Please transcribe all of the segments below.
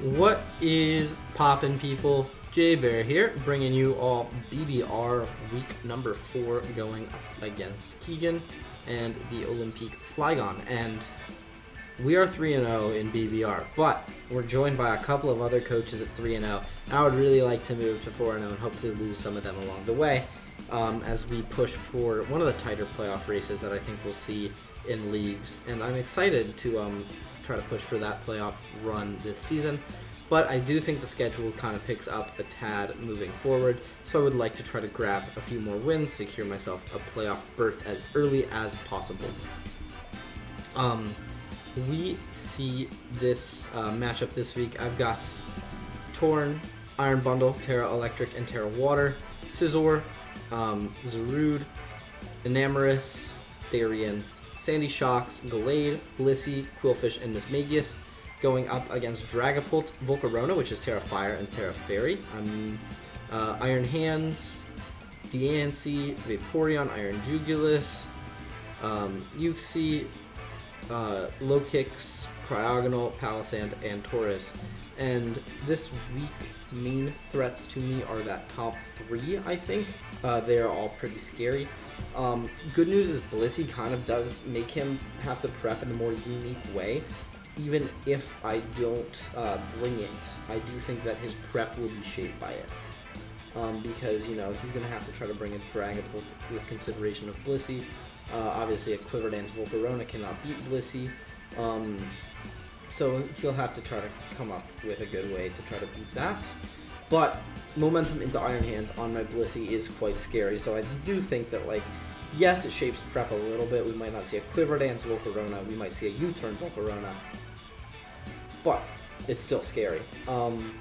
What is poppin', people? J Bear here, bringing you all BBR week number four going against Keegan and the Olympique Flygon. And we are 3 0 in BBR, but we're joined by a couple of other coaches at 3 0. I would really like to move to 4 0 and hopefully lose some of them along the way um, as we push for one of the tighter playoff races that I think we'll see in leagues. And I'm excited to um, try to push for that playoff run this season. But I do think the schedule kind of picks up a tad moving forward, so I would like to try to grab a few more wins, secure myself a playoff berth as early as possible. Um, we see this uh, matchup this week. I've got Torn, Iron Bundle, Tera Electric, and Tera Water, Scizor, um, Zarude, Enamorus, Therian, Sandy Shocks, Gallade, Blissey, Qwilfish, and Mismagius going up against Dragapult, Volcarona, which is Tera Fire, and Tera Fairy. Um, uh, Iron Hands, Diancie, Vaporeon, Iron Jugulis, um, Uxie, uh, Lokix, Cryogonal, Palossand, and Tauros. And this week, main threats to me are that top three, I think. Uh, they are all pretty scary. Um, good news is Blissey kind of does make him have to prep in a more unique way. Even if I don't uh, bring it, I do think that his prep will be shaped by it. Um, because, you know, he's going to have to try to bring a Dragapult with consideration of Blissey. Uh, obviously, a Quiver Dance Volcarona cannot beat Blissey. Um, so he'll have to try to come up with a good way to try to beat that. But momentum into Iron Hands on my Blissey is quite scary, so I do think that, like, yes, it shapes prep a little bit. We might not see a Quiver Dance Volcarona, we might see a U-turn Volcarona, but it's still scary. Um,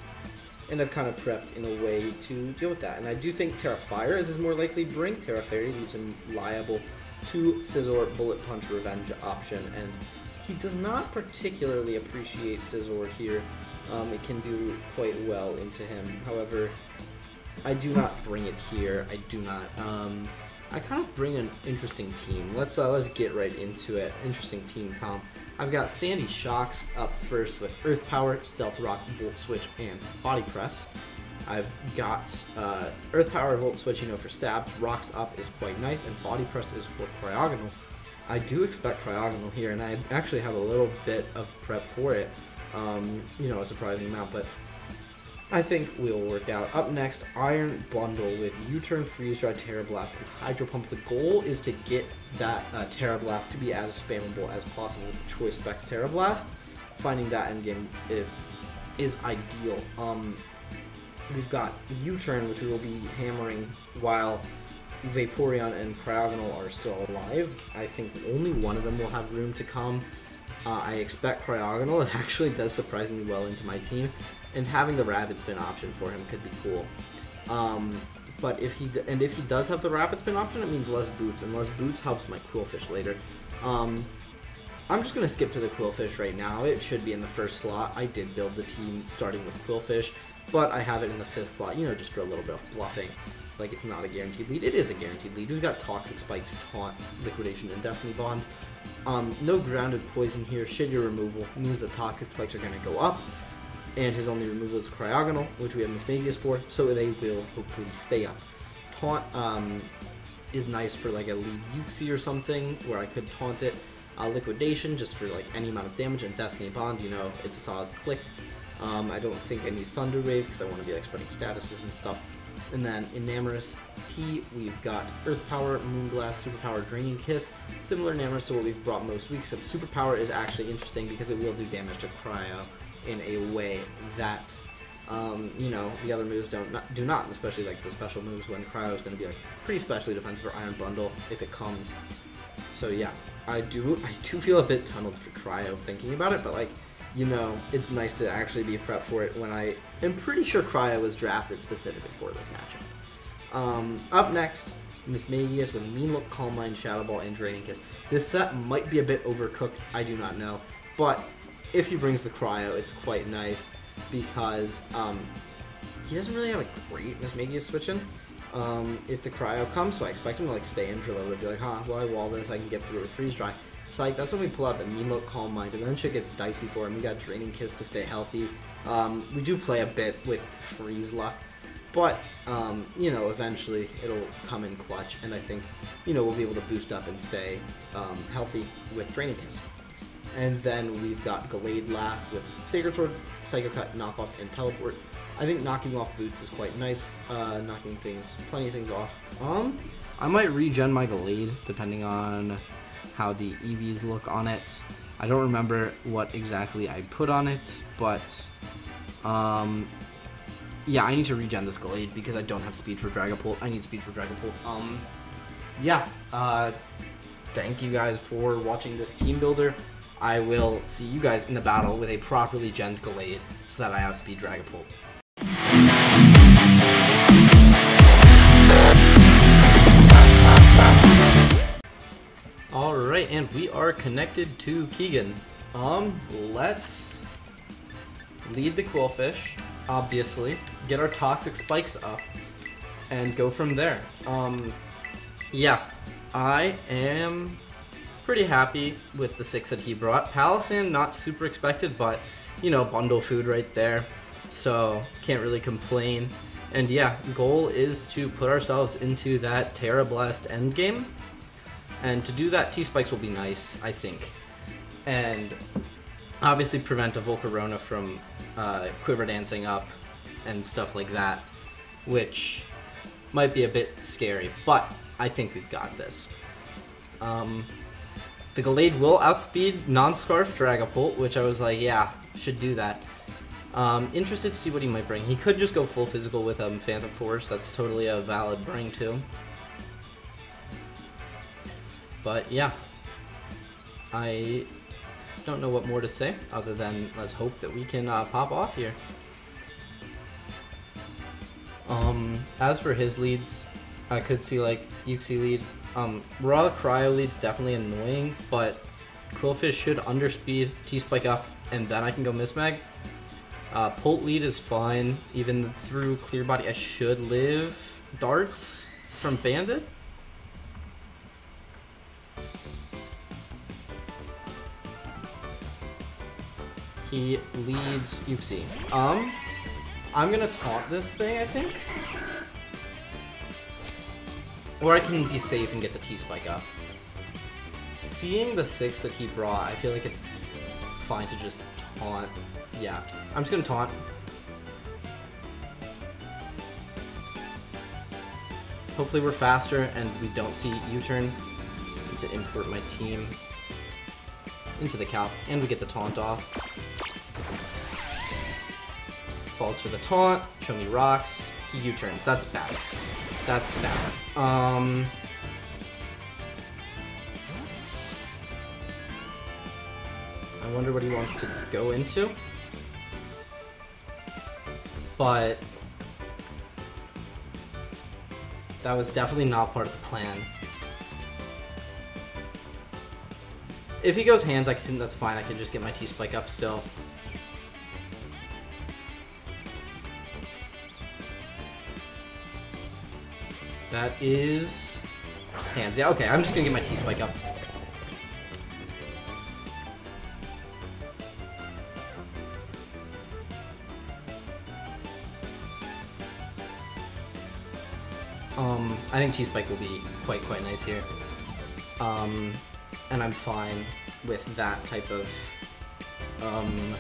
and I've kind of prepped in a way to deal with that. And I do think Tera Fire is more likely bring. Tera Fairy leaves him liable to Scizor Bullet Punch Revenge option, and he does not particularly appreciate Scizor here. Um, it can do quite well into him. However, I do not bring it here. I do not. Um, I kind of bring an interesting team. Let's uh, let's get right into it. Interesting team comp. I've got Sandy Shocks up first with Earth Power, Stealth Rock, Volt Switch, and Body Press. I've got uh, Earth Power, Volt Switch, you know, for stabs. Rocks up is quite nice, and Body Press is for Cryogonal. I do expect Cryogonal here, and I actually have a little bit of prep for it. Um, you know, a surprising amount, but I think we'll work out. Up next, Iron Bundle with U-Turn, Freeze Dry, Tera Blast, and Hydro Pump. The goal is to get that uh, Tera Blast to be as spammable as possible with Choice Specs Tera Blast. Finding that endgame is, is ideal. Um, we've got U-Turn, which we will be hammering while Vaporeon and Cryogonal are still alive. I think only one of them will have room to come. Uh, I expect Cryogonal. It actually does surprisingly well into my team and having the rapid spin option for him could be cool. Um, but if he and if he does have the rapid spin option, it means less boots, and less boots helps my Qwilfish later. Um, I'm just gonna skip to the Qwilfish right now. It should be in the first slot. I did build the team starting with Qwilfish, but I have it in the fifth slot. You know, just for a little bit of bluffing. Like it's not a guaranteed lead. It is a guaranteed lead. We've got Toxic Spikes, Taunt, Liquidation, and Destiny Bond. Um, no grounded poison here. Should your removal means the Toxic Spikes are gonna go up and his only removal is Cryogonal, which we have Mismagius for, so they will hopefully stay up. Taunt um, is nice for like a lead Uxie or something, where I could taunt it. Uh, Liquidation, just for like any amount of damage, and Destiny Bond, you know, it's a solid click. Um, I don't think need Thunder Wave, because I want to be like spreading statuses and stuff. And then Enamorus T, we've got Earth Power, Moonblast, Superpower, Draining Kiss. Similar Enamorus to what we've brought most weeks, except Superpower is actually interesting because it will do damage to Cryo in a way that um, you know the other moves don't not, do not, especially like the special moves when Cryo is going to be like pretty specially defensive for Iron Bundle if it comes. So yeah, I do I do feel a bit tunneled for Cryo thinking about it, but like you know it's nice to actually be prepped for it when I am pretty sure Cryo was drafted specifically for this matchup. Um, up next, Mismagius with Mean Look, Calm Mind, Shadow Ball, and Draining Kiss. This set might be a bit overcooked, I do not know, but if he brings the cryo, it's quite nice because um, he doesn't really have a great Mismagius switching. Um, if the cryo comes, so I expect him to like stay in for a little bit, be like, huh, well I wall this, I can get through with freeze dry. Psych, that's when we pull out the mean look Calm Mind, and then shit gets dicey for him. We got Draining Kiss to stay healthy. Um, we do play a bit with Freeze Luck, but, um, you know, eventually it'll come in clutch, and I think, you know, we'll be able to boost up and stay um, healthy with Draining Kiss. And then we've got Gallade last with Sacred Sword, Psycho Cut, Knock Off, and Teleport. I think knocking off boots is quite nice, uh, knocking things, plenty of things off. Um, I might regen my Gallade, depending on how the EVs look on it. I don't remember what exactly I put on it, but um, yeah, I need to regen this Gallade because I don't have speed for Dragapult. I need speed for Dragapult. Um, yeah, uh, thank you guys for watching this team builder. I will see you guys in the battle with a properly gen Gallade so that I have speed Dragapult. Alright, and we are connected to Keegan. Um, let's lead the Qwilfish, obviously, get our toxic spikes up, and go from there. Um, yeah, I am pretty happy with the six that he brought. Palossand, not super expected, but, you know, bundle food right there, so can't really complain. And yeah, goal is to put ourselves into that Tera Blast endgame, and to do that, T-Spikes will be nice, I think. And obviously prevent a Volcarona from uh, Quiver Dancing up and stuff like that, which might be a bit scary, but I think we've got this. Um, the Gallade will outspeed non-Scarf Dragapult, which I was like, yeah, should do that. Um, interested to see what he might bring. He could just go full physical with um, Phantom Force. That's totally a valid bring too. But yeah, I don't know what more to say other than let's hope that we can uh, pop off here. Um, as for his leads, I could see like Uxie lead. Um, Raw Cryo lead's definitely annoying, but Qwilfish should underspeed, T-Spike up, and then I can go Mismag. Uh, Pult lead is fine, even through Clear Body I should live Darts from Bandit. He leads Uxie. Um, I'm gonna taunt this thing, I think. Or I can be safe and get the T-Spike up. Seeing the 6 that he brought, I feel like it's fine to just taunt. Yeah, I'm just gonna taunt. Hopefully we're faster and we don't see U-turn to import my team into the cap, and we get the taunt off. Falls for the taunt, me rocks, he U-turns, that's bad. That's bad. Um... I wonder what he wants to go into. But... That was definitely not part of the plan. If he goes hands, I can. That's fine. I can just get my T spike up still. That is hands. Yeah. Okay. I'm just gonna get my T spike up. Um, I think T spike will be quite quite nice here. Um, and I'm fine with that type of, um,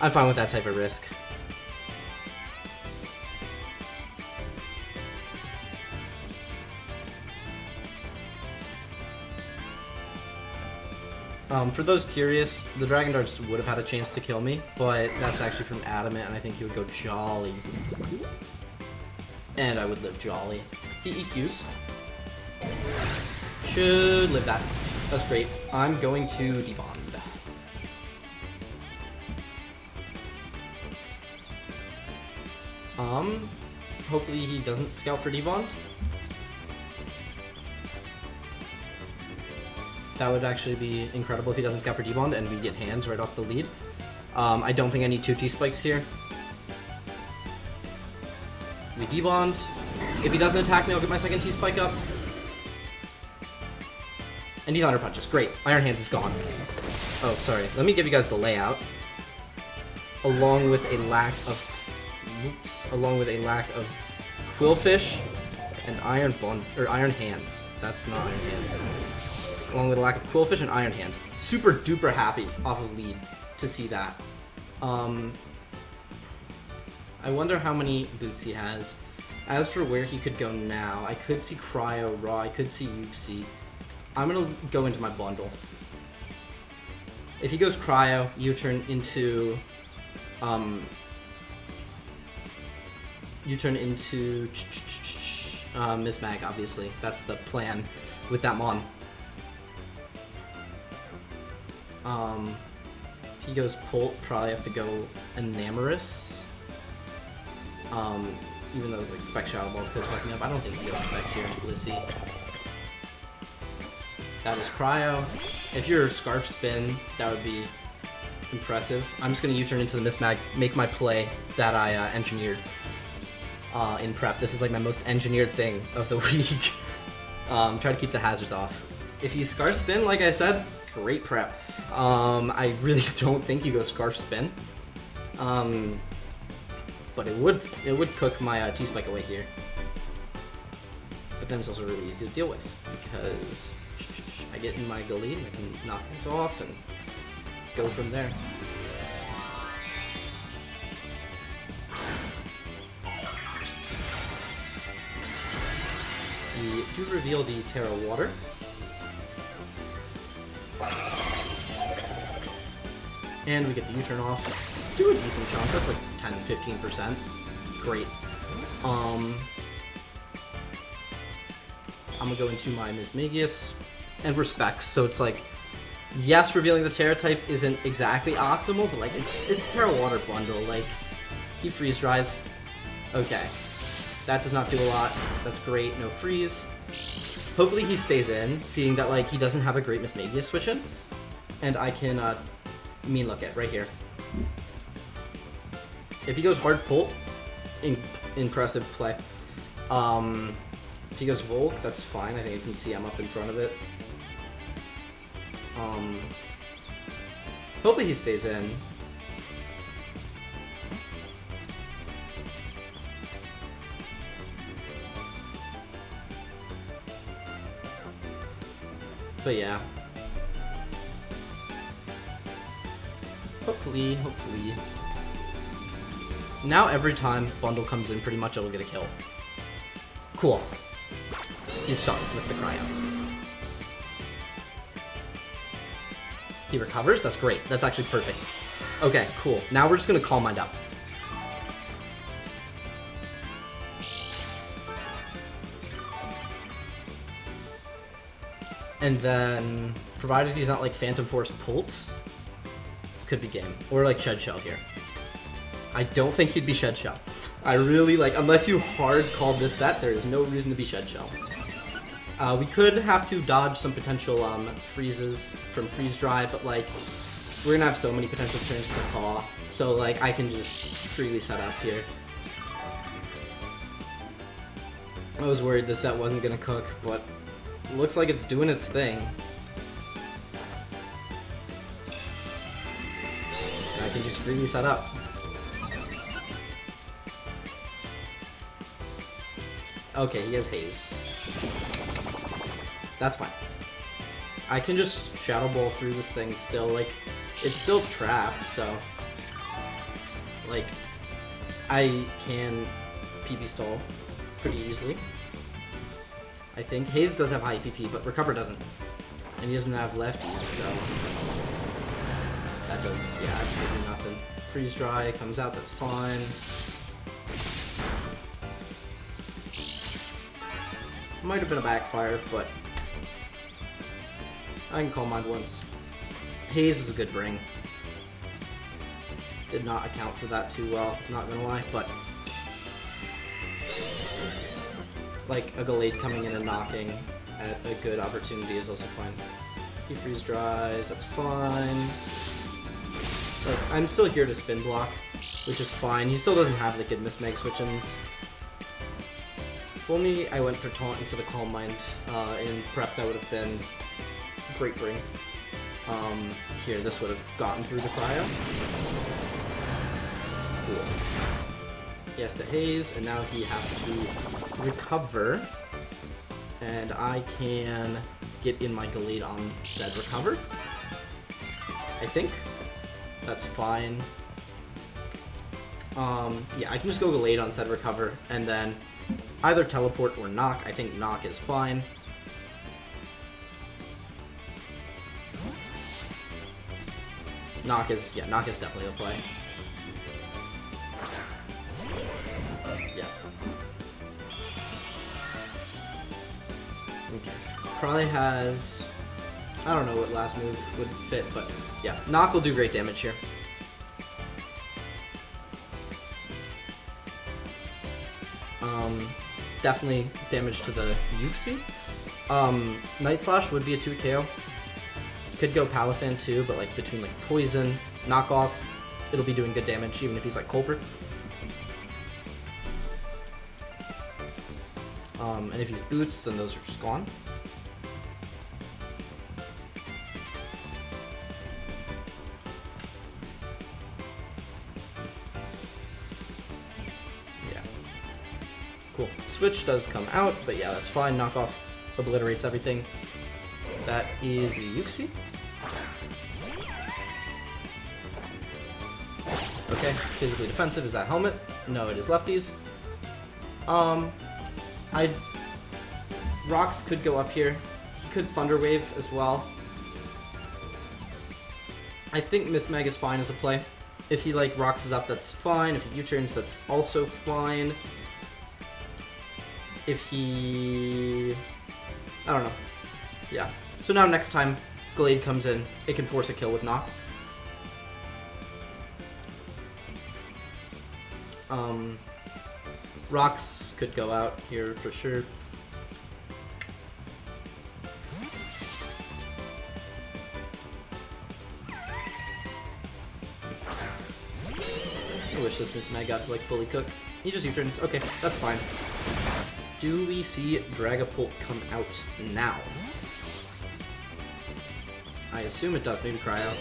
I'm fine with that type of risk. Um, for those curious, the Dragon Darts would have had a chance to kill me, but that's actually from Adamant, and I think he would go Jolly. And I would live Jolly. He EQs. Should live that. That's great. I'm going to debond. Um, hopefully he doesn't scout for debond. That would actually be incredible if he doesn't scout for debond and we get hands right off the lead. Um, I don't think I need two T-spikes here. We debond. If he doesn't attack me, I'll get my second T-spike up. And he Thunder Punches. Great. Iron Hands is gone. Oh, sorry. Let me give you guys the layout. Along with a lack of... Oops. Along with a lack of Qwilfish and Iron Bond... Or Iron Hands. That's not Iron Hands. Along with a lack of Qwilfish and Iron Hands. Super duper happy off of lead to see that. Um, I wonder how many boots he has. As for where he could go now, I could see Cryo, Raw, I could see Uxie. I'm gonna go into my bundle. If he goes Cryo, U-turn into, um, U-turn into uh, Mismag, obviously. That's the plan with that Mon. Um, if he goes Pult, probably have to go Enamorus. Um, even though like Spec Shadow Ball fuck me up, I don't think he goes Specs here Blissey. That is Cryo. If you're Scarf Spin, that would be impressive. I'm just gonna U-turn into the Mismag, make my play that I uh, engineered uh, in prep. This is like my most engineered thing of the week. um, try to keep the hazards off. If you Scarf Spin, like I said, great prep. Um, I really don't think you go Scarf Spin. Um, but it would it would cook my uh, T-Spike away here. But then it's also really easy to deal with because I get in my Gallade and I can knock things off and go from there. We do reveal the Tera Water. And we get the U-turn off. Do a decent jump. That's like 10, 15%. Great. Um, I'm gonna go into my Mismagius and Respect. So it's like, yes, revealing the Tera type isn't exactly optimal, but like it's it's Tera Water bundle. Like he freeze dries. Okay, that does not do a lot. That's great. No freeze. Hopefully he stays in, seeing that like he doesn't have a great Mismagius switch in, and I can uh, mean look at right here. If he goes hard pull, in impressive play. Um, if he goes Volk, that's fine. I think you can see I'm up in front of it. Um, hopefully he stays in. But yeah. Hopefully, hopefully. Now every time Bundle comes in, pretty much it'll get a kill. Cool. He's stuck with the cryo. He recovers? That's great. That's actually perfect. Okay, cool. Now we're just gonna Calm Mind up. And then, provided he's not like Phantom Force Pult, could be game. Or like Shed Shell here. I don't think he'd be Shed Shell. I really like, unless you hard call this set, there is no reason to be Shed Shell. Uh, we could have to dodge some potential um, freezes from Freeze Dry, but like, we're gonna have so many potential turns to thaw, so like, I can just freely set up here. I was worried this set wasn't gonna cook, but looks like it's doing its thing. I can just freely set up. Okay, he has haze. That's fine. I can just Shadow Ball through this thing still, like, it's still trapped, so... Like, I can PP stall pretty easily. I think. Haze does have high PP, but Recover doesn't. And he doesn't have lefties, so... That does, yeah, absolutely nothing. Freeze Dry comes out, that's fine. Might have been a backfire, but I can Calm Mind once. Haze was a good bring. Did not account for that too well, not gonna lie, but like a Gallade coming in and knocking at a good opportunity is also fine. He freeze dries, that's fine. Like, I'm still here to spin block, which is fine. He still doesn't have the Kid Miss Meg switch-ins. If only I went for Taunt instead of Calm Mind uh, in prep, that would have been Great Ring. Um, here, this would have gotten through the cryo. Cool. He has to haze, and now he has to recover. And I can get in my Gallade on said recover. I think. That's fine. Um, yeah, I can just go Gallade on said recover, and then either teleport or knock. I think knock is fine. Knock is, yeah, knock is definitely the play. Probably has, I don't know what last move would fit, but yeah, knock will do great damage here. Um, definitely damage to the Uxie. Um, Night Slash would be a 2 KO. Could go Palossand too, but like between like Poison, Knockoff, it'll be doing good damage even if he's like Colbert. Um, and if he's Boots, then those are just gone. Switch does come out, but yeah, that's fine. Knockoff obliterates everything. That is Uxie. Okay, physically defensive. Is that helmet? No, it is lefties. Um, I rocks could go up here. He could Thunder Wave as well. I think Miss Meg is fine as a play. If he like rocks is up, that's fine. If he U-turns, that's also fine. If he, I don't know. Yeah. So now next time Glade comes in, it can force a kill with knock. Um, rocks could go out here for sure. I wish this Mismag got to like fully cook. He just U-turns. Okay, that's fine. Do we see Dragapult come out now? I assume it does. Maybe Cryo.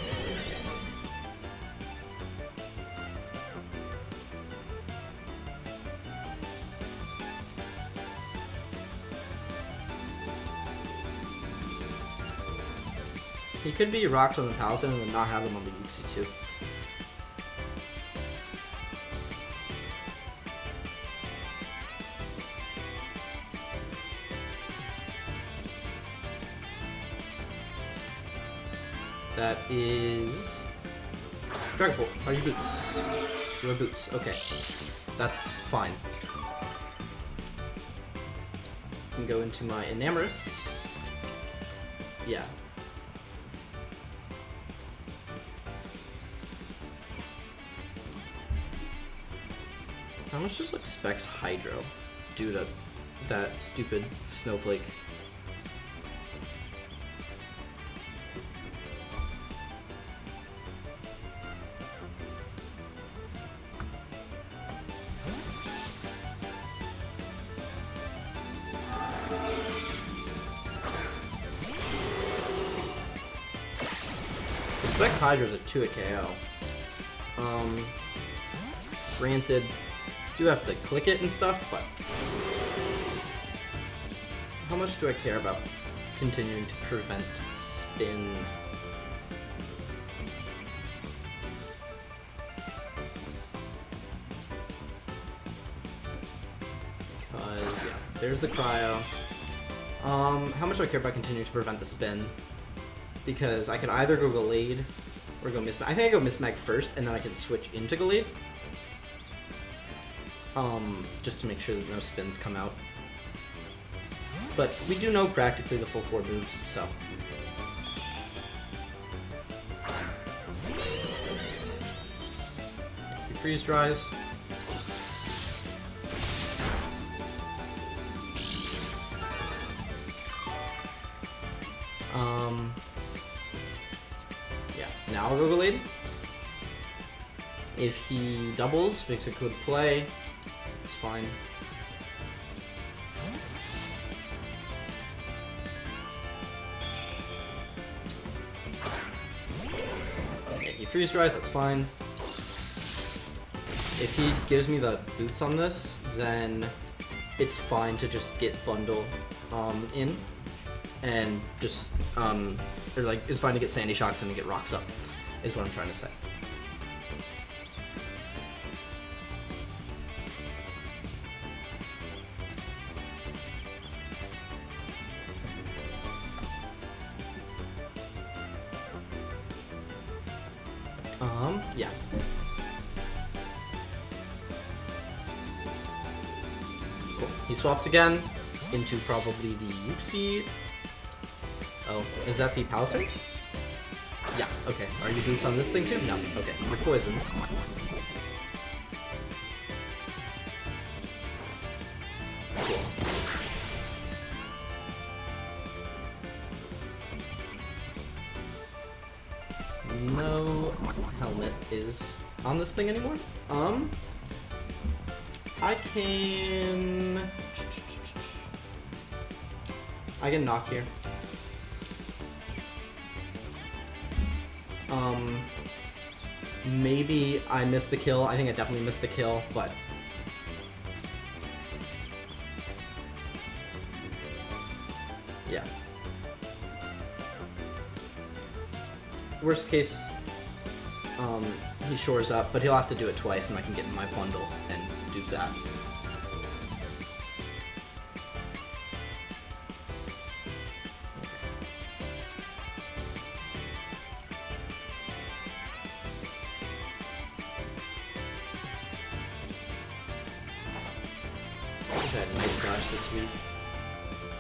He could be rocked on the Palossand and not have him on the Uxie too. That is Dragon Ball. Are you boots? You are boots. Okay, that's fine. Can go into my Enamorus. Yeah, How much does like Specs Hydro do to that stupid snowflake? Is a 2 at KO. Um, granted, do have to click it and stuff, but how much do I care about continuing to prevent spin? Because, yeah, there's the cryo. Um, how much do I care about continuing to prevent the spin? Because I can either go Gallade or go Mismag. I think I go Mismag first, and then I can switch into Gallade. Um, just to make sure that no spins come out. But we do know practically the full four moves, so. He freeze dries. Now. If he doubles, makes a good play, it's fine. Okay, he freeze dries, that's fine. If he gives me the boots on this, then it's fine to just get bundle um, in and just um, or like it's fine to get sandy shocks and get rocks up is what I'm trying to say. Um, yeah. Cool. He swaps again into probably the Uxie. Oh, is that the Palossand? Yeah, okay. Are you boots on this thing too? No. Okay, you're poisoned. No helmet is on this thing anymore. Um, I can... I can knock here. Maybe I missed the kill. I think I definitely missed the kill, but yeah. Worst case, um, he shores up, but he'll have to do it twice, and I can get in my bundle and do that.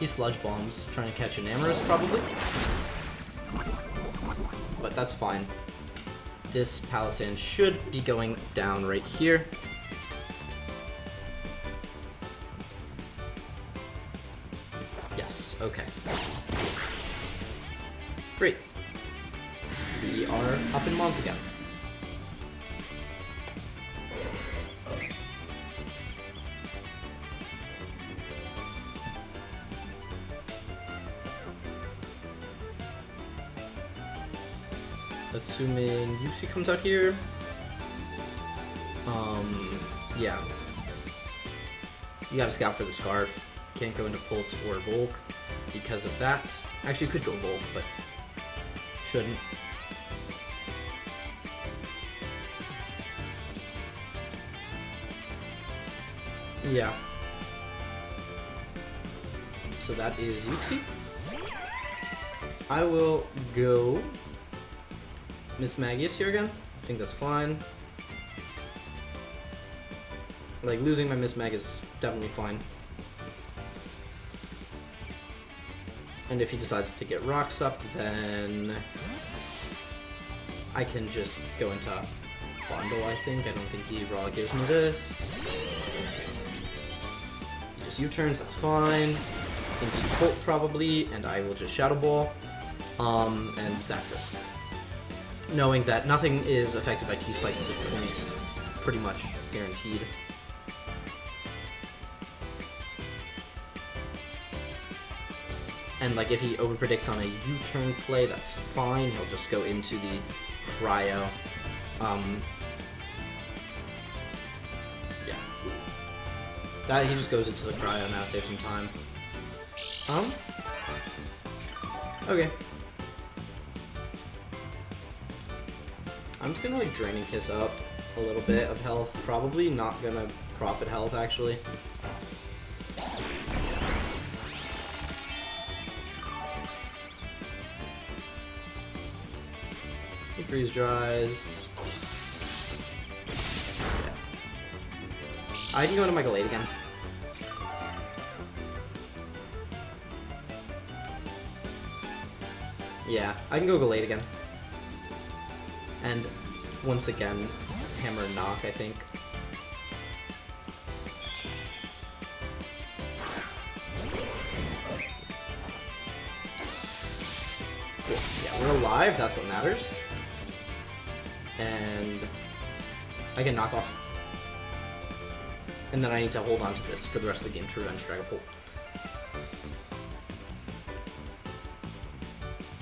He sludge bombs, trying to catch Enamorus probably. But that's fine. This Palossand should be going down right here. Yes, okay. Great. We are up in Mons again. Comes out here. Um, yeah. You gotta scout for the Scarf. Can't go into Pulse or Volk because of that. Actually, could go Volk, but shouldn't. Yeah. So that is Uxie. I will go Mismagius here again. I think that's fine. Like, losing my Mismag is definitely fine. And if he decides to get rocks up, then I can just go into bundle, I think. I don't think he raw gives me this. He just U-turns, that's fine. Into Colt probably, and I will just Shadow Ball, um, and this knowing that nothing is affected by T-Spikes at this point. Pretty much guaranteed. And like if he overpredicts on a U-turn play, that's fine. He'll just go into the cryo. Um, yeah. That he just goes into the cryo now, save some time. Um. Okay. I'm just gonna like Draining Kiss up a little bit of health. Probably not gonna profit health actually. He freeze dries. Yeah. I can go into my Gallade again. Yeah, I can go Gallade again. And once again, hammer knock, I think. Yeah, we're alive, that's what matters. And I can knock off. And then I need to hold on to this for the rest of the game to revenge Dragapult.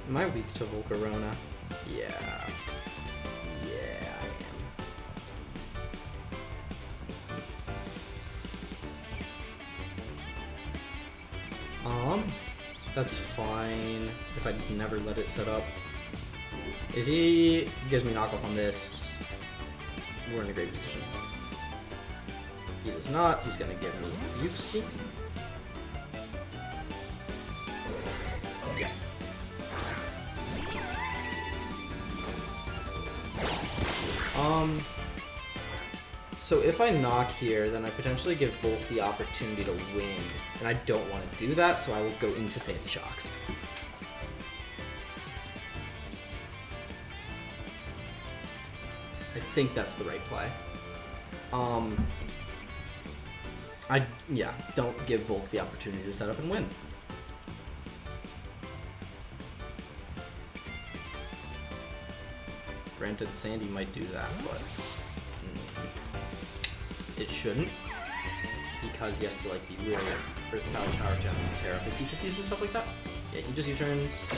Am I weak to Volcarona? Yeah. Um, that's fine if I never let it set up. If he gives me knockoff on this, we're in a great position. He does not, he's gonna give me Uxie. So if I knock here, then I potentially give Volt the opportunity to win. And I don't want to do that, so I will go into Sandy Shocks. I think that's the right play. Um, I, yeah, don't give Volk the opportunity to set up and win. Granted, Sandy might do that, but shouldn't. Because he has to like be wary of Earth Power, Power Gem, Tera 50 50s and stuff like that. Yeah, he just U-turns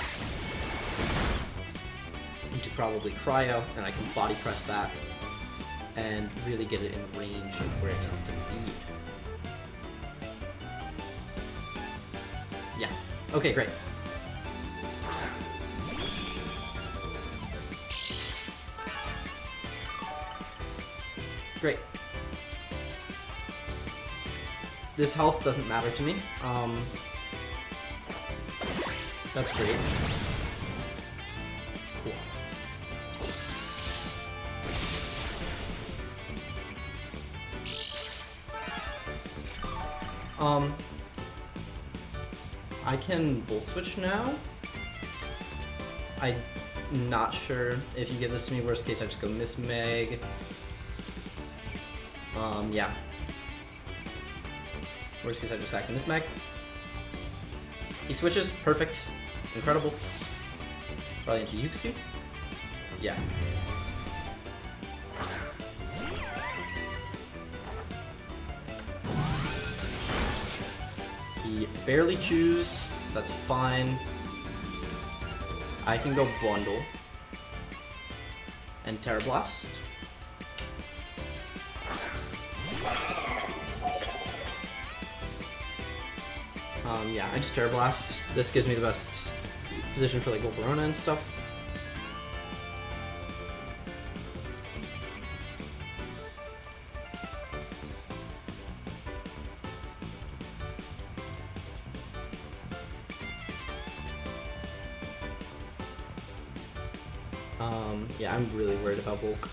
into probably Cryo, and I can body press that and really get it in range of where it needs to be. Yeah. Okay, great. Great. This health doesn't matter to me. Um, that's great. Cool. Um, I can Volt Switch now. I'm not sure if you give this to me. Worst case, I just go Miss Meg. Um, yeah. Worst case, I just sack Miss Meg. He switches. Perfect. Incredible. Probably into Uxie. Yeah. He barely chews. That's fine. I can go Bundle. And Tera Blast. Yeah, I just Tera Blast. This gives me the best position for like Volcarona and stuff. Um, yeah, I'm really worried about Volk.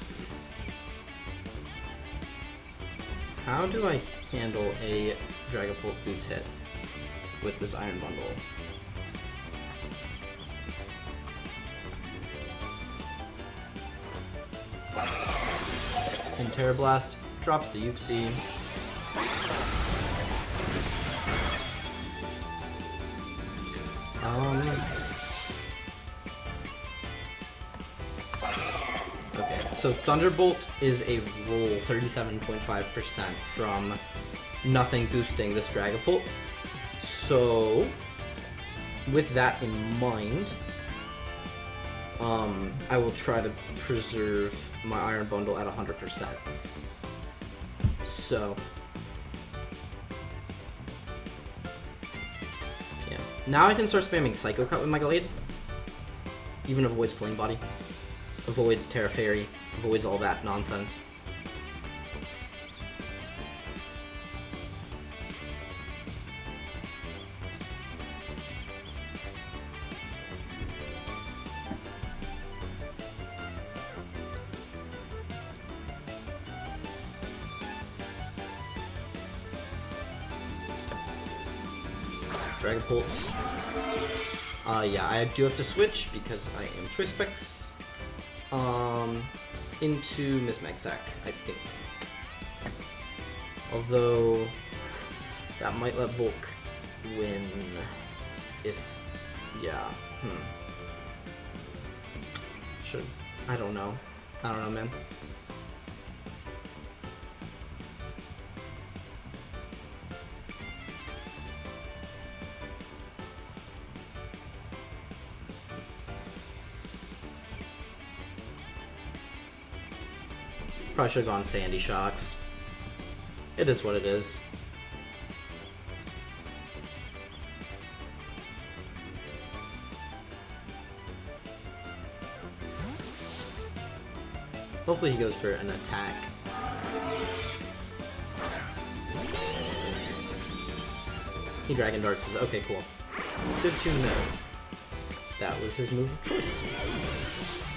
How do I handle a Dragapult Boots hit with this Iron Bundle? And Tera Blast drops the Uxie. Um. Okay, so Thunderbolt is a roll 37.5% from nothing boosting this Dragapult. So, with that in mind, um, I will try to preserve my Iron Bundle at 100%. So, yeah. Now I can start spamming Psycho Cut with my Glade. Even avoids Flame Body. Avoids Tera Fairy. Avoids all that nonsense. Do have to switch because I am Choice. Um, into Miss Magsack, I think. Although, that might let Volk win if, yeah, hmm. Should, I don't know. I don't know, man. Probably should have gone Sandy Shocks. It is what it is. Hopefully he goes for an attack. He Dragon Darts is okay, cool. Good to know. That was his move of choice.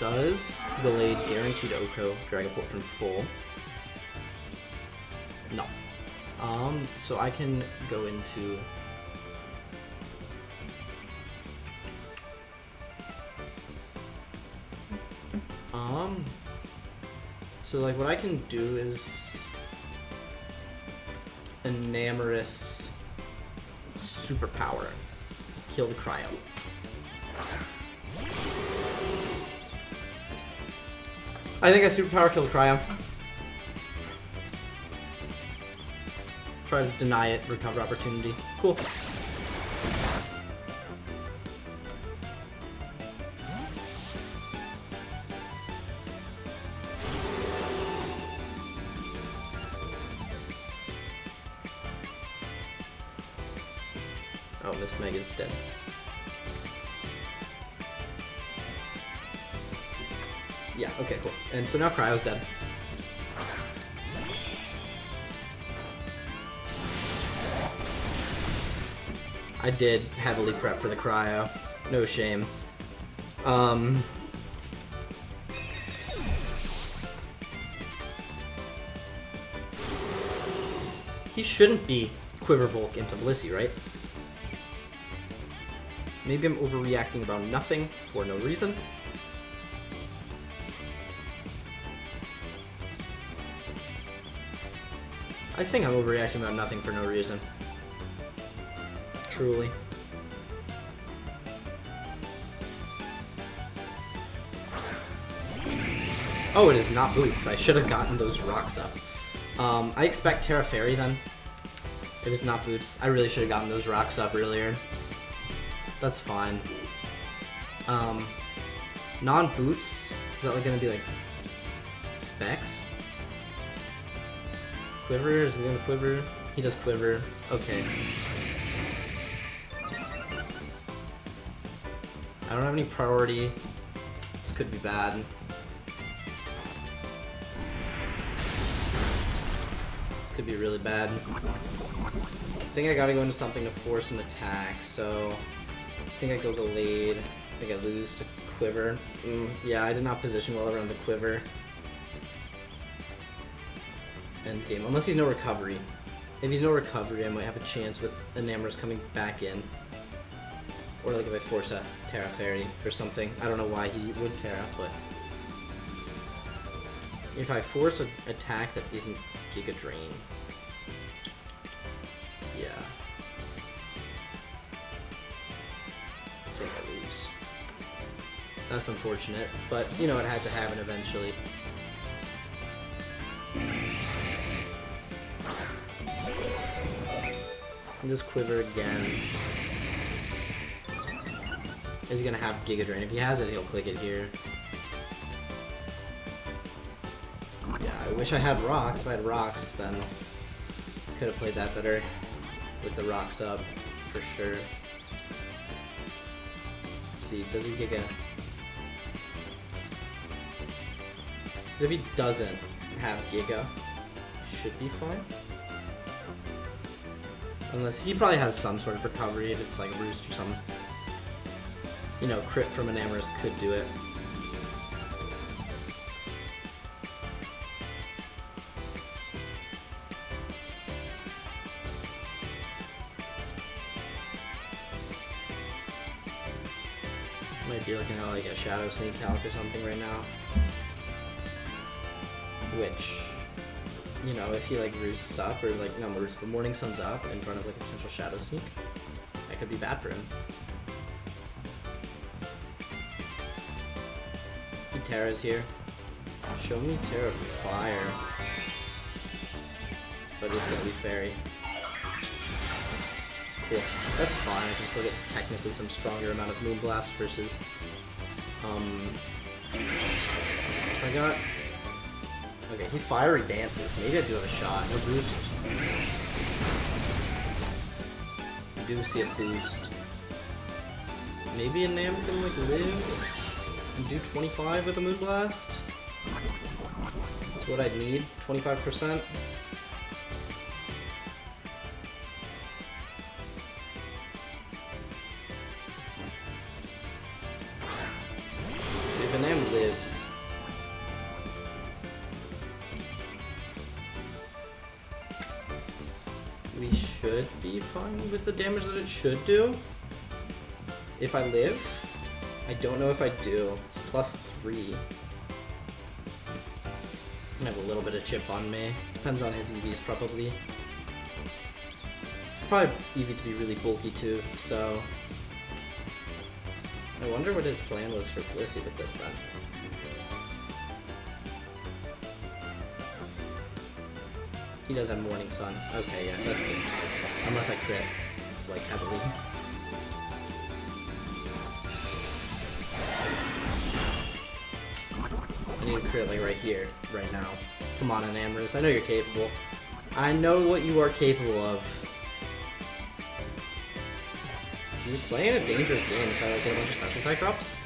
Does Gallade guaranteed OHKO Dragapult from full? No. Um, so I can go into Um, so like what I can do is Enamorus Superpower. Kill the Cryo. I think I Superpower kill the Cryo. Try to deny it, recover opportunity. Cool. So now Cryo's dead. I did heavily prep for the cryo. No shame. Um. He shouldn't be Quiver Volk into Blissey, right? Maybe I'm overreacting about nothing for no reason. I think I'm overreacting about nothing for no reason. Truly. Oh, it is not boots. I should have gotten those rocks up. Um, I expect Tera Fairy then. If it's not boots, I really should have gotten those rocks up earlier. That's fine. Um, non-boots, is that like gonna be like specs? Quiver, is he gonna quiver? He does quiver. Okay. I don't have any priority. This could be bad. This could be really bad. I think I gotta go into something to force an attack, so I think I go Gallade. I think I lose to Quiver. Mm, yeah, I did not position well around the Quiver. End game. Unless he's no recovery. If he's no recovery, I might have a chance with Enamorus coming back in. Or like if I force a Tera Fairy or something. I don't know why he would Tera, but... If I force an attack that isn't Giga Drain. Yeah. I think I lose. That's unfortunate, but you know it had to happen eventually. And just quiver again. Is he gonna have Giga Drain? If he has it, he'll click it here. Yeah, I wish I had rocks. If I had rocks, then could have played that better with the rocks up, for sure. Let's see, does he Giga? Because if he doesn't have Giga, should be fine. Unless he probably has some sort of recovery if it's like Roost or something. You know, crit from Enamorus could do it. Might be looking at like a Shadow Sneak Calc or something right now. Which, you know, if he like roosts up or like, no, roosts, but Morning Sun's up in front of like a potential Shadow Sneak, that could be bad for him. Tera's here. Show me Tera Fire. But it's gonna be Fairy. Cool. That's fine. I can still get technically some stronger amount of Moonblast versus. Um. I got. Okay, he fiery dances. Maybe I do have a shot. No boost. I do see a boost. Maybe a Nam can like live. and do 25 with a Moonblast. That's what I'd need, 25%. The damage that it should do. If I live, I don't know if I do. It's plus three. I have a little bit of chip on me. Depends on his EVs probably. It's probably EV to be really bulky too, so I wonder what his plan was for Blissey with this then. He does have Morning Sun. Okay, yeah, that's good. Unless I crit, like, heavily. I need to crit, like, right here, right now. Come on, Enamorus. I know you're capable. I know what you are capable of. He's playing a dangerous game I like get a bunch of special type drops.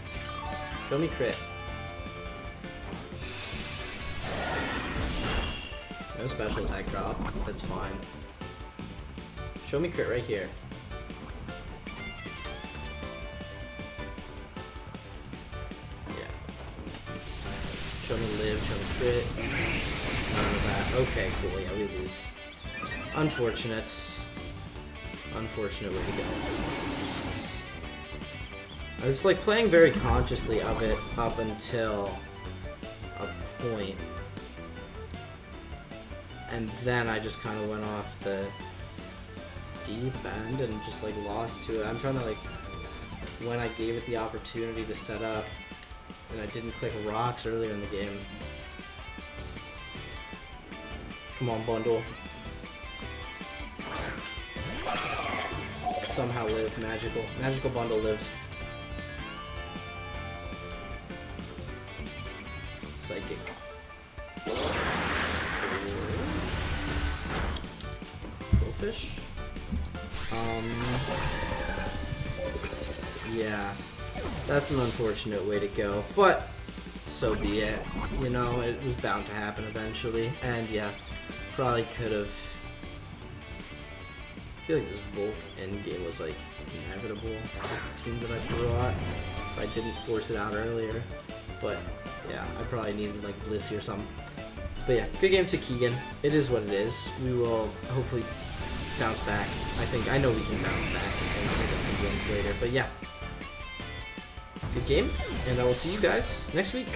Show me crit. No special attack drop. That's fine. Show me crit right here. Crit. None uh, of that. Okay, cool. Yeah, we lose. Unfortunate. Unfortunate way to go. I was like playing very consciously of it up until a point. And then I just kind of went off the deep end and just like lost to it. I'm trying to like, when I gave it the opportunity to set up, and I didn't click rocks earlier in the game. Come on, bundle. Somehow live, magical. Magical bundle live. Psychic. Goldfish? Um... Yeah. That's an unfortunate way to go, but so be it. You know, it was bound to happen eventually, and yeah, probably could have... I feel like this Volk endgame was like inevitable with the team that I brought if I didn't force it out earlier. But yeah, I probably needed like Blissey or something. But yeah, good game to Keegan. It is what it is. We will hopefully bounce back. I think, I know we can bounce back and get some wins later. But yeah, good game, and I will see you guys next week.